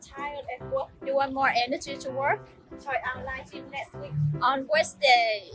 tired at work. You want more energy to work? Try our live stream next week on Wednesday.